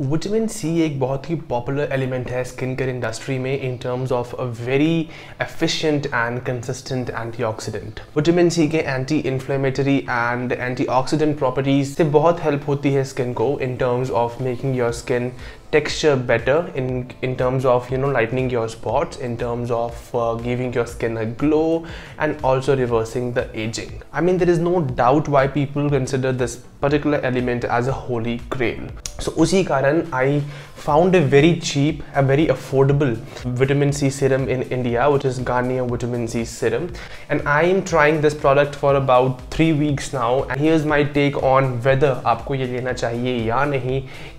Vitamin C एक बहुत ही पॉपुलर एलिमेंट है स्किन केयर इंडस्ट्री में in terms of a very efficient and consistent antioxidant vitamin C के anti inflammatory and antioxidant properties से बहुत हेल्प होती है स्किन को in terms of making your skin texture better in in terms of you know lightening your spots in terms of uh, giving your skin a glow and also reversing the aging. I mean there is no doubt why people consider this particular element as a holy grail. So usi karan i found a very cheap a very affordable vitamin c serum in india which is garnier vitamin c serum. And i am trying this product for about 3 weeks now and here's my take on whether aapko ye lena chahiye ya nahi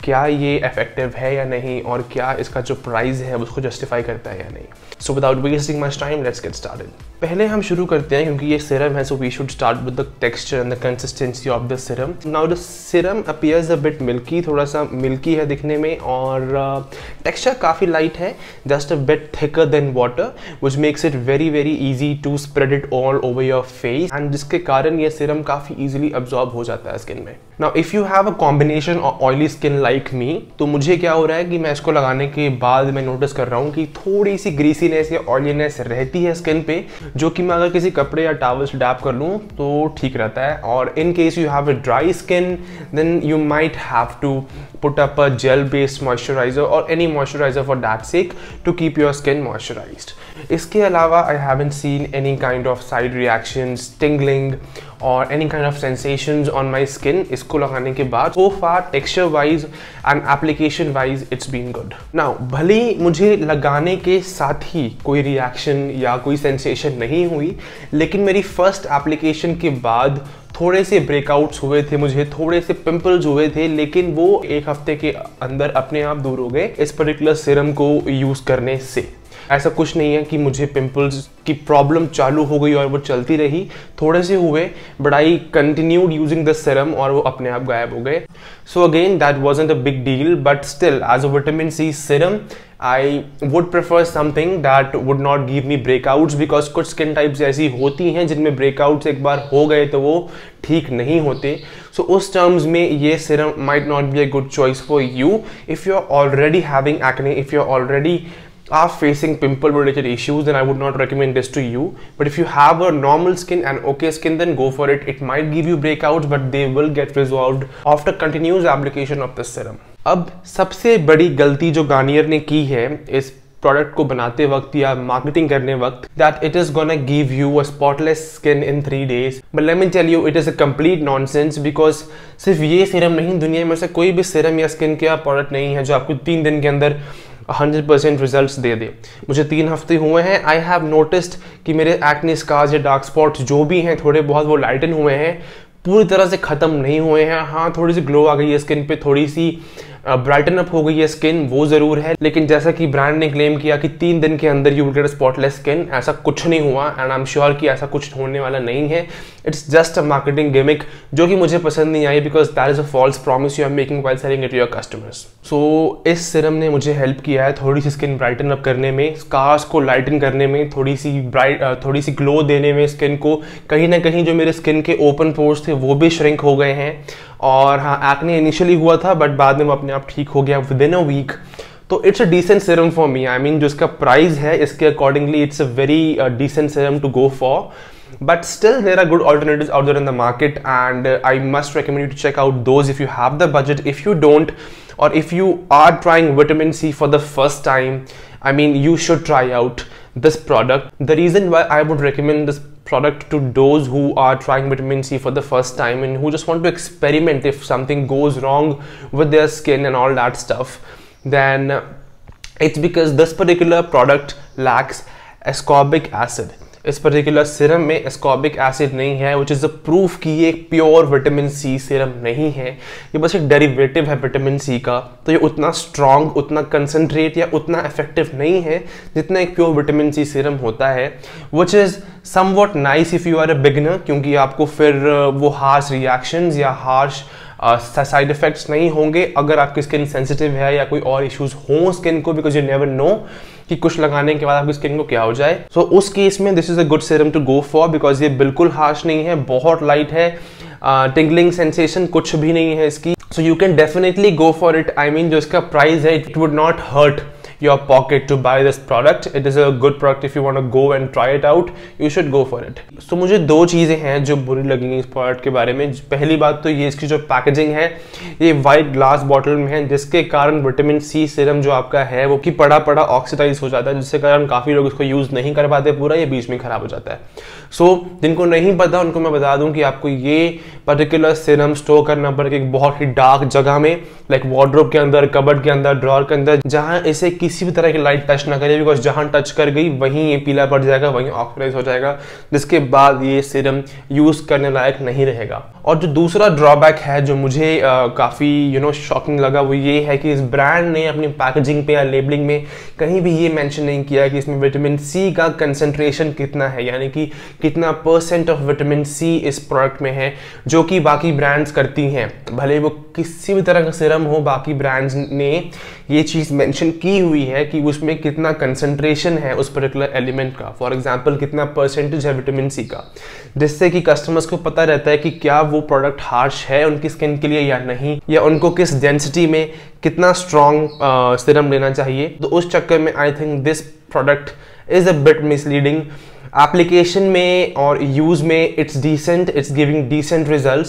kya ye effective है या नहीं और क्या इसका जो price है उसको justify करता है या नहीं? So without wasting much time let's get started पहले हम शुरू करते हैं क्योंकि ये सिरम है so we should start with the texture and the consistency of the serum now the serum appears a bit milky थोड़ा सा मिल्की है दिखने में और टेक्सचर uh, काफ़ी लाइट है just a bit thicker than water which makes it very very easy to spread it all over your face and जिसके कारण ये सिरम काफ़ी ईजिली अब्जॉर्ब हो जाता है स्किन में. Now if you have a combination oily skin like me तो मुझे क्या हो रहा है कि मैं इसको लगाने के बाद मैं नोटिस कर रहा हूँ कि थोड़ी सी ग्रीसीनेस या ऑयलीनेस रहती है स्किन पे, जो कि मैं अगर किसी कपड़े या टावल से डैप कर लूँ तो ठीक रहता है। और in case you have a dry skin then you might have to put up a gel based moisturiser और any moisturiser for that sake to keep your skin moisturised इसके अलावा I haven't seen any kind of side reaction tingling और any kind of sensations on my skin इसको लगाने के बाद so far texture wise and application wise it's been good now भले मुझे लगाने के साथ ही कोई रिएक्शन या कोई सेंसेशन नहीं हुई लेकिन मेरी फ़र्स्ट एप्लीकेशन के बाद थोड़े से ब्रेकआउट्स हुए थे, मुझे थोड़े से पिंपल्स हुए थे, लेकिन वो एक हफ़्ते के अंदर अपने आप दूर हो गए इस पर्टिकुलर सिरम को यूज़ करने से। ऐसा कुछ नहीं है कि मुझे पिंपल्स की प्रॉब्लम चालू हो गई और वो चलती रही। थोड़े से हुए but I continued using the serum और वो अपने आप गायब हो गए। So again that wasn't a big deal but still as a vitamin C serum I would prefer something that would not give me breakouts because कुछ skin types ऐसी होती हैं जिनमें ब्रेकआउट्स एक बार हो गए तो वो ठीक नहीं होते। सो so, उस टर्म्स में ये serum might not be a good choice for you if you are already having acne if you are already are facing pimple related issues then I would not recommend this to you but if you have a normal skin and okay skin then go for it it might give you breakouts but they will get resolved after continuous application of the serum अब सबसे बड़ी गलती जो Garnier ने की है इस product को बनाते वक्त या मार्केटिंग करने वक्त that it is gonna give you a spotless skin in three days but let me tell you it is a complete nonsense because सिर्फ़ ये सीरम नहीं, दुनिया में से कोई भी सीरम या स्किन केयर प्रोडक्ट नहीं है जो आपको तीन दिन के अंदर हंड्रेड परसेंट रिज़ल्ट दे दे। मुझे तीन हफ़्ते हुए हैं। आई हैव नोटिस्ड कि मेरे एक्ने स्कार्स या डार्क स्पॉट्स जो भी हैं, थोड़े बहुत वो लाइटन हुए हैं। पूरी तरह से ख़त्म नहीं हुए हैं। हाँ थोड़ी सी ग्लो आ गई है स्किन पे, थोड़ी सी ब्राइटन अप हो गई है स्किन वो ज़रूर है। लेकिन जैसा कि ब्रांड ने क्लेम किया कि तीन दिन के अंदर you will get spotless skin ऐसा कुछ नहीं हुआ एंड आई एम श्योर कि ऐसा कुछ होने वाला नहीं है। It's just a marketing gimmick जो कि मुझे पसंद नहीं आई because that is a false promise you are making while selling it your customers so इस सिरम ने मुझे हेल्प किया है थोड़ी सी स्किन ब्राइटन अप करने में स्कार्स को लाइटन करने में, थोड़ी सी ब्राइट थोड़ी सी ग्लो देने में स्किन को। कहीं ना कहीं जो मेरे स्किन के ओपन पोर्स थे, वो भी श्रिंक हो गए हैं। और हाँ एक्ने इनिशियली हुआ था बट बाद में वो अपने आप ठीक हो गया विद इन अ वीक तो it's a decent serum for me I mean जो इसका प्राइस है, इसके accordingly it's a very decent serum to go for but still there are good alternative out there in the market and I must recommend you to check out those if you have the budget if you don't और if you are trying vitamin C for the first time I mean you should try out this product the reason why I would recommend this product to those who are trying vitamin C for the first time and who just want to experiment if something goes wrong with their skin and all that stuff then it's because this particular product lacks ascorbic acid इस particular serum में ascorbic acid नहीं है which is a proof कि ये एक pure vitamin C Siram नहीं है। ये बस एक डेरिवेटिव है विटामिन सी का। तो ये उतना स्ट्रॉन्ग उतना कंसनट्रेट या उतना इफ़ेक्टिव नहीं है, जितना एक प्योर विटामिन सी सिरम होता है which is somewhat nice if you are a beginner क्योंकि आपको फिर वो हार्श रिएक्शंस या हार्श साइड इफेक्ट्स नहीं होंगे। अगर आपकी स्किन सेंसिटिव है या कोई और इश्यूज़ हो स्किन को बिकॉज़ यू नेवर नो कि कुछ लगाने के बाद आपकी स्किन को क्या हो जाए। सो so, उस केस में this is a good serum to go for because ये बिल्कुल हार्श नहीं है बहुत लाइट है टिंगलिंग uh, सेंसेशन कुछ भी नहीं है इसकी। So you can definitely go for it I mean जो इसका प्राइस है it would not hurt your pocket to buy this product. It is a good product if you want to go and try it out you should go for it. So मुझे दो चीज़ें हैं जो बुरी लगेंगी इस product के बारे में। पहली बात तो ये इसकी जो पैकेजिंग है ये वाइट ग्लास बॉटल में है जिसके कारण विटामिन सी सीरम जो आपका है वो की पड़ा पड़ा ऑक्सीडाइज हो जाता है जिसके कारण काफ़ी लोग इसको यूज़ नहीं कर पाते पूरा ये बीच में ख़राब हो जाता है। सो so, जिनको नहीं पता उनको मैं बता दूँ कि आपको ये पर्टिकुलर सीरम स्टोर करना पड़ेगा एक बहुत ही डार्क जगह में लाइक वार्ड्रोब के अंदर कबर्ड के अंदर ड्रॉर के अंदर, जहाँ इसे किसी भी तरह की लाइट टच ना करे बिकॉज़ जहाँ टच कर गई, वहीं ये पीला पड़ जाएगा, वहीं ऑक्सीडाइज हो जाएगा। जिसके बाद ये सीरम यूज़ करने लायक नहीं रहेगा। और जो दूसरा ड्रॉबैक है, जो मुझे काफ़ी यू नो शॉकिंग लगा, वो ये है कि इस ब्रांड ने अपनी पैकेजिंग पे या लेबलिंग में कहीं भी ये मेंशन नहीं किया कि इसमें विटामिन सी का कंसेंट्रेशन कितना है, यानी कि कितना परसेंट ऑफ़ विटामिन सी इस प्रोडक्ट में है जो कि बाकी ब्रांड्स करती हैं। भले वो किसी भी तरह का सिरम हो, बाकी ब्रांड्स ने ये चीज़ मेंशन की हुई है कि उसमें कितना कंसंट्रेशन है उस पर्टिकुलर एलिमेंट का। फॉर एग्जांपल कितना परसेंटेज है विटामिन सी का। जिससे कि कस्टमर्स को पता रहता है कि क्या वो प्रोडक्ट हार्श है उनकी स्किन के लिए या नहीं, या उनको किस डेंसिटी में कितना स्ट्रॉन्ग सिरम लेना चाहिए। तो उस चक्कर में I think this product is a bit misleading application में और यूज़ में it's decent it's giving decent result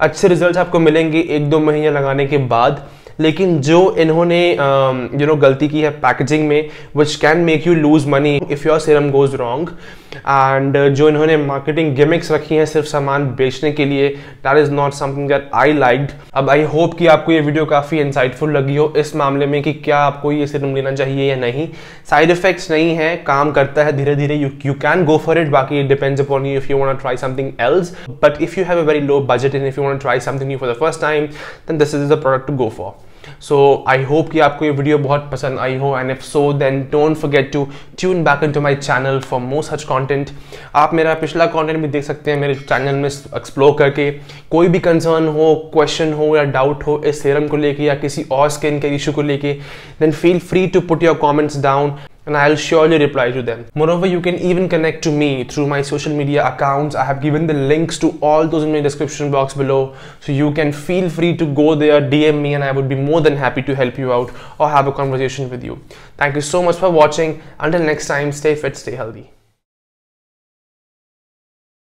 अच्छे रिज़ल्ट आपको मिलेंगे एक दो महीने लगाने के बाद। लेकिन जो इन्होंने यू नो गलती की है पैकेजिंग में which can make you lose money if your serum goes wrong and जो इन्होंने मार्केटिंग गिमिक्स रखी हैं सिर्फ़ सामान बेचने के लिए that is not something that I liked अब आई होप कि आपको ये वीडियो काफ़ी इंसाइटफुल लगी हो इस मामले में कि क्या आपको ये सिरम लेना चाहिए या नहीं. साइड इफेक्ट्स नहीं है, काम करता है धीरे धीरे you you can go for it बाकी it depends upon you if you want try something else but if you have a very low budget and if you want try something new for the first time then this is the product to go for so I hope कि आपको ये video बहुत पसंद आई हो and if so then don't forget to tune back in to my channel for more such content आप मेरा पिछला कॉन्टेंट भी देख सकते हैं मेरे चैनल में एक्सप्लोर करके। कोई भी कंसर्न हो क्वेश्चन हो, या डाउट हो, इस सेरम को लेके या किसी और स्किन के इशू को लेके then feel free to put your comments down and I'll surely reply to them. Moreover, you can even connect to me through my social media accounts. I have given the links to all those in my description box below. So you can feel free to go there, DM me, and I would be more than happy to help you out or have a conversation with you. Thank you so much for watching. Until next time, stay fit, stay healthy.